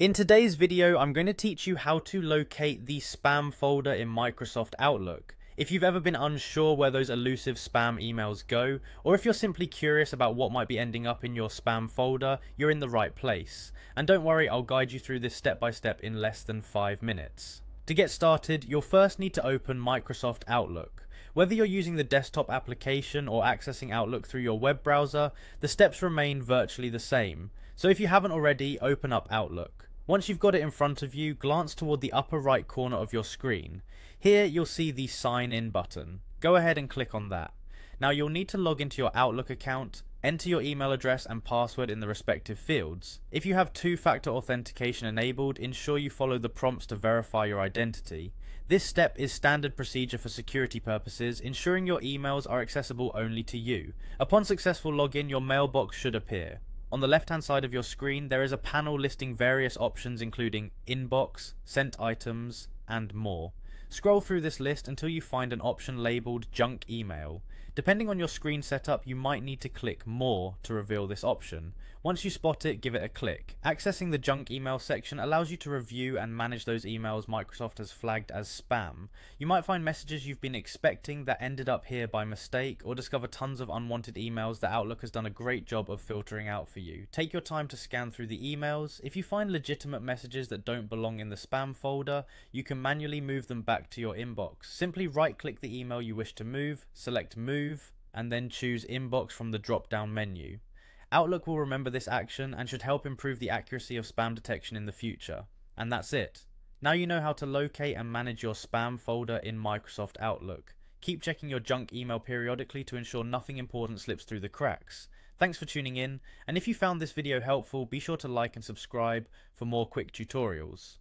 In today's video, I'm going to teach you how to locate the spam folder in Microsoft Outlook. If you've ever been unsure where those elusive spam emails go, or if you're simply curious about what might be ending up in your spam folder, you're in the right place. And don't worry, I'll guide you through this step by step in less than 5 minutes. To get started, you'll first need to open Microsoft Outlook. Whether you're using the desktop application or accessing Outlook through your web browser, the steps remain virtually the same. So if you haven't already, open up Outlook. Once you've got it in front of you, glance toward the upper right corner of your screen. Here you'll see the sign in button. Go ahead and click on that. Now you'll need to log into your Outlook account, enter your email address and password in the respective fields. If you have two-factor authentication enabled, ensure you follow the prompts to verify your identity. This step is standard procedure for security purposes, ensuring your emails are accessible only to you. Upon successful login, your mailbox should appear. On the left hand side of your screen there is a panel listing various options including inbox, sent items, and more. Scroll through this list until you find an option labelled junk email. Depending on your screen setup you might need to click more to reveal this option. Once you spot it, give it a click. Accessing the junk email section allows you to review and manage those emails Microsoft has flagged as spam. You might find messages you've been expecting that ended up here by mistake, or discover tons of unwanted emails that Outlook has done a great job of filtering out for you. Take your time to scan through the emails. If you find legitimate messages that don't belong in the spam folder, you can manually move them back to your inbox. Simply right click the email you wish to move, select move, and then choose inbox from the drop down menu. Outlook will remember this action and should help improve the accuracy of spam detection in the future. And that's it. Now you know how to locate and manage your spam folder in Microsoft Outlook. Keep checking your junk email periodically to ensure nothing important slips through the cracks. Thanks for tuning in, and if you found this video helpful, be sure to like and subscribe for more quick tutorials.